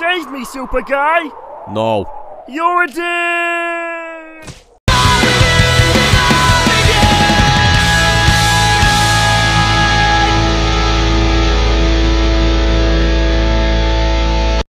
Save me, super guy! No. You're a dick!